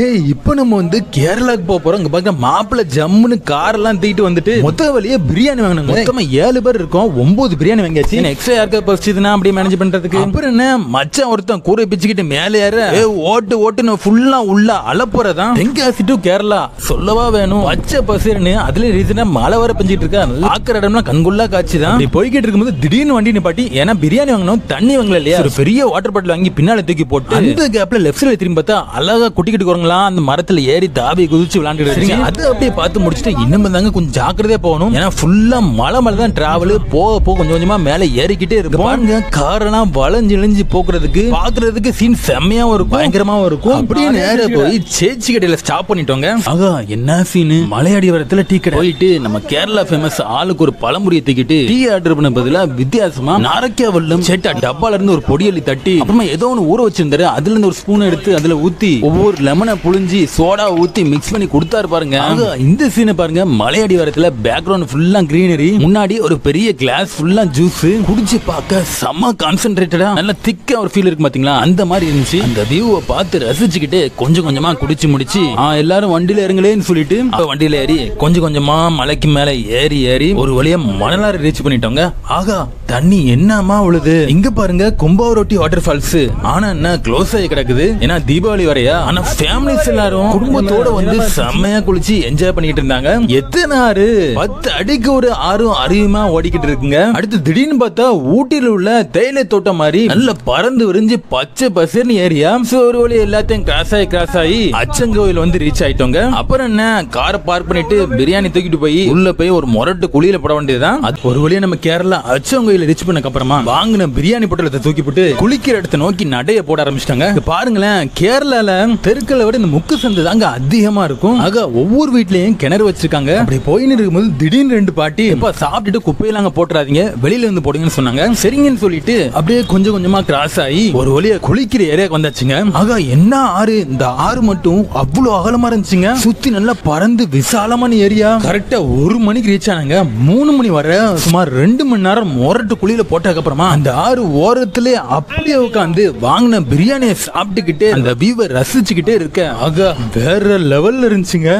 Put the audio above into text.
ஏய் இப்போ நம்ம வந்து கேரளாக்கு போக போறோம். இங்க பாக்க மாப்பிள்ள ஜம்முன்னு கார் எல்லாம் தூக்கிட்டு வந்துட்டு மொத்த வழியே பிரியாணி வாங்கணும் மொத்தமா ஏழு பேர் இருக்கோம். ஒன்பது பிரியாணி வாங்கியாச்சு. எக்ஸ்ட்ரா யாருக்கா பசிச்சுதுன்னா அப்படி மேனேஜ் பண்றதுக்கு? அப்புறம் என்ன? மச்சான் ஒருத்தன் கூரை பிச்சுக்கிட்டு மேலே ஏற. ஓட்டு ஓட்டுன்னு ஃபுல்லா உள்ள அலப்புறதான். தென்காசி டு கேரளா. சொல்லவா வேணும். பச்சை பசேர்னு அதுல ரீசனா மழை வர பெஞ்சிட்டு இருக்கா. ஆக்கிற இடம்னா கண்குள்ளா காட்சி தான் போய்கிட்டு இருக்கும்போது திடீர்னு வண்டி நிப்பாட்டி ஏன்னா பிரியாணி வாங்கணும் தண்ணி வாங்கல இல்லையா? ஒரு பெரிய வாட்டர் பாட்டில் வாங்கி பின்னால தூக்கி போட்டு அந்த கேப்ல லெஃப்ட் சைடுல திரும்பி பார்த்தா அழகா குட்டிக்கிட்டு போறங்களா அந்த மரத்துல ஏறி தாவி குதிச்சு விளையாண்டுட்டு இருக்கீங்க அது அப்படியே பார்த்து முடிச்சுட்டு இன்னும் தாங்க கொஞ்சம் ஜாக்கிரதையா போகணும். ஏன்னா ஃபுல்லா மலை மலை தான் டிராவல் போக போக கொஞ்சம் கொஞ்சமா மேல ஏறிக்கிட்டே இருக்கு பாருங்க காரெல்லாம் வளைஞ்சு இழிஞ்சு போக்குறதுக்கு பாக்குறதுக்கு சீன் செம்மையாவும் இருக்கும். பயங்கரமாவும் இருக்கும். அப்படியே நேரா போய் சேச்சி கடையில ஸ்டாப் பண்ணிட்டோங்க. ஆகா என்ன சீனு மலையாடி வரத்துல டீ கடை. போயிட்டு நம்ம கேரளா ஃபேமஸ் ஆளுக்கு ஒரு பழமுடியை தூக்கிட்டு டீ ஆர்டர் பண்ண பதிலா வித்தியாசமா நாரக்கியா வெல்லம் சேட்டா டப்பால இருந்து ஒரு பொடியள்ளி தட்டி அப்புறமா ஏதோ ஒன்று ஊற வச்சிருந்தாரு. அதுல இருந்து ஒரு ஸ்பூன் எடுத்து அதுல ஊத்தி ஒவ்வொரு லெமனை புழிஞ்சி சோடா ஊத்தி மிக்ஸ் பண்ணி கொடுத்தாரு பாருங்க. ஆகா, இந்த சீனை பாருங்க மலையடி வரத்துல பேக்ரவுண்ட் ஃபுல்லா கிரீனரி முன்னாடி ஒரு பெரிய கிளாஸ் ஃபுல்லா ஜூஸ் குடிச்சு பார்க்க செம்ம கான்சென்ட்ரேட்டடா நல்ல திக்கா ஒரு ஃபீல் இருக்கு பாத்தீங்களா? அந்த மாதிரி இருந்துச்சு. அந்த வியூவை பார்த்து ரசிச்சுக்கிட்டு கொஞ்சம் கொஞ்சமா குடிச்சு முடிச்சு ஆ, எல்லாரும் வண்டியில இறங்கலேன்னு சொல்லிட்டு வண்டியில ஏறி கொஞ்சம் கொஞ்சமா மலைக்கு மேல ஏறி ஏறி ஒரு வழியா மணலாறு ரீச் பண்ணிட்டோங்க. ஆகா தண்ணி என்னமா உழுது? இங்க பாருங்க கும்பாவரோட்டி வாட்டர் ஃபால்ஸ் ஆனா என்ன க்ளோஸ் ஆகி கிடக்குது. ஏன்னா தீபாவளி வரையா ஆனா ஃபேமிலிஸ் எல்லாரும் குடும்பத்தோட வந்து செம்மையா குளிச்சு என்ஜாய் பண்ணிட்டு இருந்தாங்க. எத்தனை ஆறு? பத்து அடிக்கு ஒரு ஆறும் அருவியுமா ஓடிக்கிட்டு இருக்குங்க. அடுத்து திடீர்னு பார்த்தா ஊட்டியில உள்ள தேயிலை தோட்டம் மாதிரி நல்ல பறந்து விரிஞ்சு பச்சை பசேர்னு ஏரியா. ஒரு வழி எல்லாத்தையும் கிராஸ் ஆகி கிராஸ் ஆகி அச்சங்கோயில் வந்து ரீச் ஆயிட்டோங்க. அப்புறம் என்ன காரை பார்க் பண்ணிட்டு பிரியாணி தூக்கிட்டு போய் உள்ள போய் ஒரு முரட்டு குழியில போட வேண்டியதுதான். அது ஒரு வழியா நம்ம கேரளா அச்சங்கோயில் ரீச் பண்ணக்கு அப்புறமா வாங்கின பிரியாணி பொட்டலத்தை தூக்கி போட்டு குளிக்கிற இடத்த நோக்கி நடைய போட ஆரம்பிச்சிட்டாங்க. பாருங்களேன் கேரளால தெருக்களை விட இந்த முக்கு சந்து தாங்க அதிகமா இருக்கும். ஆக ஒவ்வொரு வீட்லயும் கிணறு வச்சிருக்காங்க. அப்படி போயின்னு இருக்கும்போது திடீர்னு ரெண்டு பாட்டி இப்ப சாப்பிட்டுட்டு குப்பையெல்லாம் போட்டுறாதீங்க. வெளியில இருந்து போடுங்கன்னு சொன்னாங்க. சரிங்கன்னு சொல்லிட்டு அப்படியே கொஞ்சம் கொஞ்சமா கிராஸ் ஆகி ஒரு வழியா குளிக்கிற ஏரியாக்கு வந்தாச்சுங்க. ஆக என்ன ஆறு? இந்த ஆறு மட்டும் அவ்வளவு அகலமா இருந்துச்சுங்க. சுத்தி நல்லா பறந்து விசாலமான ஏரியா கரெக்டா ஒரு மணிக்கு ரீச் ஆனாங்க. மூணு மணி வரை சுமார் ரெண்டு மணி நேரம் மொரட்டு குழியில போட்டதுக்கு அப்புறமா அந்த ஆறு ஓரத்திலே அப்படியே உட்காந்து வாங்கின பிரியாணியை சாப்பிட்டுக்கிட்டே அந்த வியூவை ரசிச்சுக்கிட்டே இருக்க ஆக வேற லெவல்ல இருந்துச்சுங்க.